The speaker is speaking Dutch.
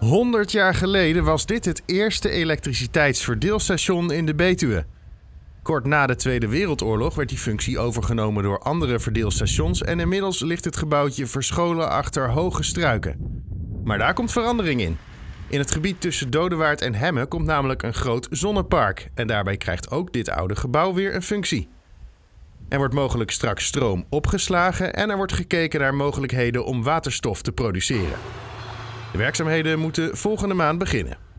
100 jaar geleden was dit het eerste elektriciteitsverdeelstation in de Betuwe. Kort na de Tweede Wereldoorlog werd die functie overgenomen door andere verdeelstations en inmiddels ligt het gebouwtje verscholen achter hoge struiken. Maar daar komt verandering in. In het gebied tussen Dodewaard en Hemmen komt namelijk een groot zonnepark en daarbij krijgt ook dit oude gebouw weer een functie. Er wordt mogelijk straks stroom opgeslagen en er wordt gekeken naar mogelijkheden om waterstof te produceren. De werkzaamheden moeten volgende maand beginnen.